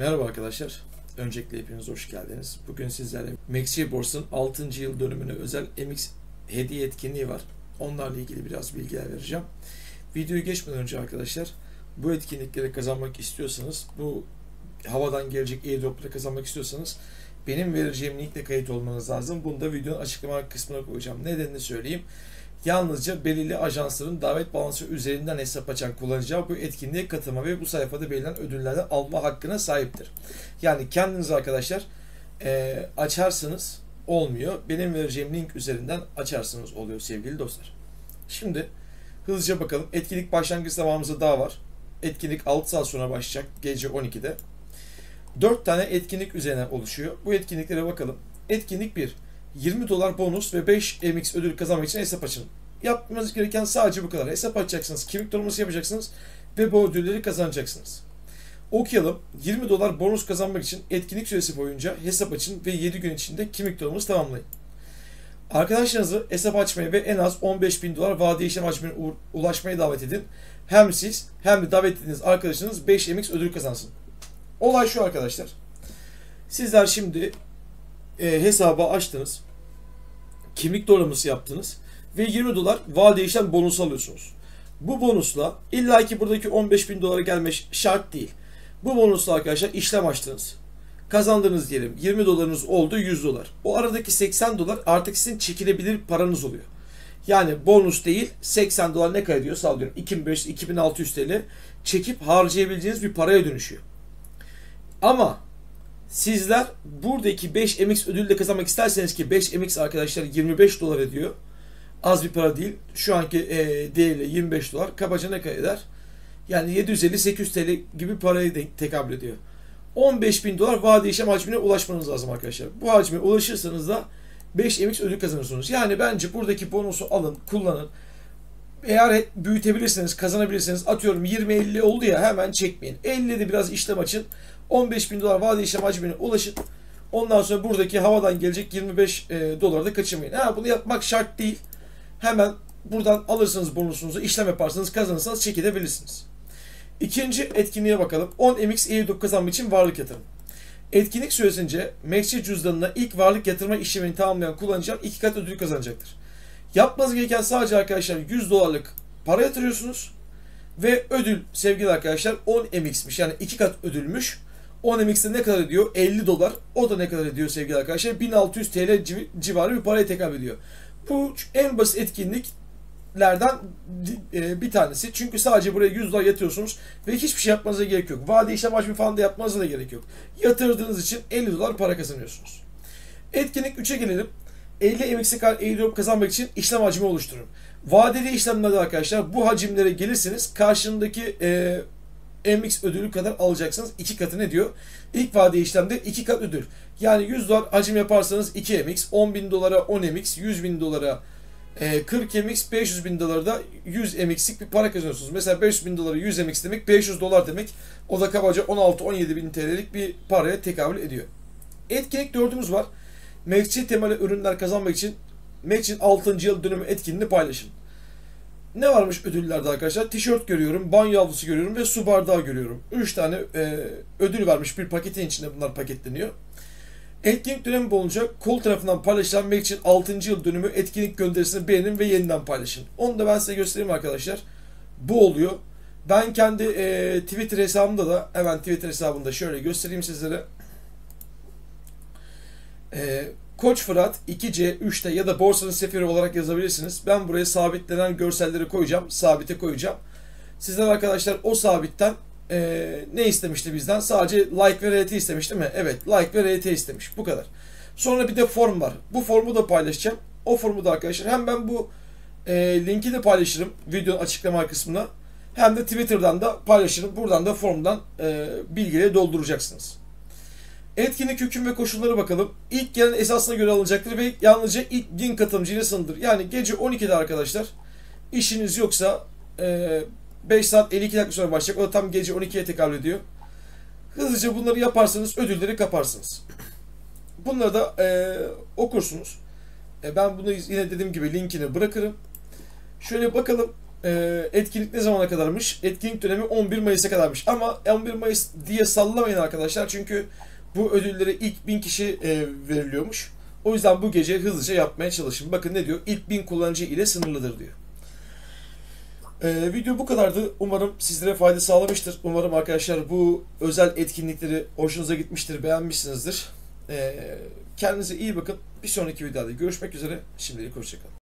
Merhaba arkadaşlar. Öncelikle hepiniz hoş geldiniz. Bugün sizlerle Maxi Borsa'nın 6. yıl dönümüne özel MX hediye etkinliği var. Onlarla ilgili biraz bilgiler vereceğim. Videoyu geçmeden önce arkadaşlar bu etkinlikleri kazanmak istiyorsanız bu havadan gelecek airdropları kazanmak istiyorsanız benim vereceğim linkle kayıt olmanız lazım. Bunu da videonun açıklama kısmına koyacağım. Nedenini söyleyeyim. Yalnızca belirli ajansların davet balansı üzerinden hesap açan kullanıcılar bu etkinliğe katılma ve bu sayfada belirlenen ödüllerden alma hakkına sahiptir. Yani kendiniz arkadaşlar e, açarsınız olmuyor. Benim vereceğim link üzerinden açarsınız oluyor sevgili dostlar. Şimdi hızlıca bakalım. Etkinlik başlangıç zamanımızda daha var. Etkinlik 6 saat sonra başlayacak. Gece 12'de. 4 tane etkinlik üzerine oluşuyor. Bu etkinliklere bakalım. Etkinlik 1. 20 dolar bonus ve 5 MX ödül kazanmak için hesap açın. Yapmanız gereken sadece bu kadar. Hesap açacaksınız, kimlik dolaması yapacaksınız ve bu ödülleri kazanacaksınız. Okuyalım. 20 dolar bonus kazanmak için etkinlik süresi boyunca hesap açın ve 7 gün içinde kimlik dolaması tamamlayın. Arkadaşlarınızı hesap açmaya ve en az 15 bin dolar vade işlem hacmine ulaşmaya davet edin. Hem siz hem de davet ettiğiniz arkadaşınız 5 MX ödül kazansın. Olay şu arkadaşlar. Sizler şimdi e, hesabı açtınız. Kimlik dolaması yaptınız. Ve 20 dolar vade işlem bonus alıyorsunuz. Bu bonusla illaki buradaki 15 bin dolara gelme şart değil. Bu bonusla arkadaşlar işlem açtınız. Kazandığınız diyelim 20 dolarınız oldu 100 dolar. O aradaki 80 dolar artık sizin çekilebilir paranız oluyor. Yani bonus değil 80 dolar ne kadar ediyor sallıyorum 2500-2600 TL çekip harcayabileceğiniz bir paraya dönüşüyor. Ama sizler buradaki 5 MX ödülü de kazanmak isterseniz ki 5 MX arkadaşlar 25 dolar ediyor. Az bir para değil. Şu anki e, değeriyle 25 dolar. Kabaca ne kadar? Yani 750-800 TL gibi parayı de tekabül ediyor. 15 bin dolar vade işlem hacmine ulaşmanız lazım arkadaşlar. Bu hacme ulaşırsanız da 5 MX ödül kazanırsınız. Yani bence buradaki bonusu alın, kullanın. Eğer büyütebilirseniz, kazanabilirseniz atıyorum 20-50 oldu ya hemen çekmeyin. 50'de biraz işlem açın. 15 bin dolar vade işlem hacmine ulaşın. Ondan sonra buradaki havadan gelecek 25 e, doları da kaçırmayın. Ha, bunu yapmak şart değil. Hemen buradan alırsınız bonusunuzu, işlem yaparsanız kazanırsanız çekilebilirsiniz. İkinci etkinliğe bakalım. 10 MX airdrop kazanmak için varlık yatırım. Etkinlik süresince Maxi cüzdanına ilk varlık yatırma işlemini tamamlayan kullanıcılar iki kat ödül kazanacaktır. Yapmanız gereken sadece arkadaşlar 100 dolarlık para yatırıyorsunuz ve ödül sevgili arkadaşlar 10 MX'miş yani iki kat ödülmüş. 10 MX'de ne kadar ediyor? 50 dolar. O da ne kadar ediyor sevgili arkadaşlar? 1600 TL civarı bir paraya tekabül ediyor. Bu en basit etkinliklerden e, bir tanesi. Çünkü sadece buraya 100 dolar yatıyorsunuz ve hiçbir şey yapmanıza gerek yok. Vade işlem hacmi falan da yapmanıza da gerek yok. Yatırdığınız için 50 dolar para kazanıyorsunuz. Etkinlik 3'e gelelim. 50 MX'e kadar airdrop kazanmak için işlem hacmi oluşturun. Vadeli işlemlerde arkadaşlar bu hacimlere gelirseniz karşındaki e, MX ödülü kadar alacaksınız. iki katı ne diyor? İlk vade işlemde iki kat ödül. Yani 100 dolar hacim yaparsanız 2 MX, 10 bin dolara 10 MX, 100 bin dolara 40 MX, 500 bin dolara da 100 MX'lik bir para kazanıyorsunuz. Mesela 500 bin dolara 100 MX demek 500 dolar demek. O da kabaca 16-17 bin TL'lik bir paraya tekabül ediyor. Etkinlik dördümüz var. MXC temalı ürünler kazanmak için MXC'nin 6. yıl dönümü etkinliğini paylaşın. Ne varmış ödüllerde arkadaşlar? Tişört görüyorum, banyo havlusu görüyorum ve su bardağı görüyorum. 3 tane e, ödül vermiş bir paketin içinde bunlar paketleniyor. Etkinlik dönemi boyunca kol tarafından paylaşılan için 6. yıl dönümü etkinlik gönderisini beğenin ve yeniden paylaşın. Onu da ben size göstereyim arkadaşlar. Bu oluyor. Ben kendi e, Twitter hesabımda da hemen Twitter hesabında şöyle göstereyim sizlere. E, Koç Fırat 2C 3'te ya da borsanın seferi olarak yazabilirsiniz. Ben buraya sabitlenen görselleri koyacağım. Sabite koyacağım. Sizler arkadaşlar o sabitten e, ne istemişti bizden? Sadece like ve RT istemiş değil mi? Evet like ve RT istemiş. Bu kadar. Sonra bir de form var. Bu formu da paylaşacağım. O formu da arkadaşlar hem ben bu e, linki de paylaşırım videonun açıklama kısmına. Hem de Twitter'dan da paylaşırım. Buradan da formdan e, bilgileri dolduracaksınız. Etkinlik hüküm ve koşulları bakalım. İlk gelen esasına göre alınacaktır ve yalnızca ilk bin katılımcıyla sınırdır. Yani gece 12'de arkadaşlar işiniz yoksa e, 5 saat 52 dakika sonra başlayacak. O da tam gece 12'ye tekabül ediyor. Hızlıca bunları yaparsanız ödülleri kaparsınız. Bunları da e, okursunuz. E, ben bunu yine dediğim gibi linkini bırakırım. Şöyle bakalım. Ee, etkinlik ne zamana kadarmış? Etkinlik dönemi 11 Mayıs'a kadarmış. Ama 11 Mayıs diye sallamayın arkadaşlar. Çünkü bu ödülleri ilk 1000 kişi e, veriliyormuş. O yüzden bu gece hızlıca yapmaya çalışın. Bakın ne diyor? İlk 1000 kullanıcı ile sınırlıdır diyor. Ee, video bu kadardı. Umarım sizlere fayda sağlamıştır. Umarım arkadaşlar bu özel etkinlikleri hoşunuza gitmiştir, beğenmişsinizdir. Ee, kendinize iyi bakın. Bir sonraki videoda görüşmek üzere. Şimdilik hoşçakalın.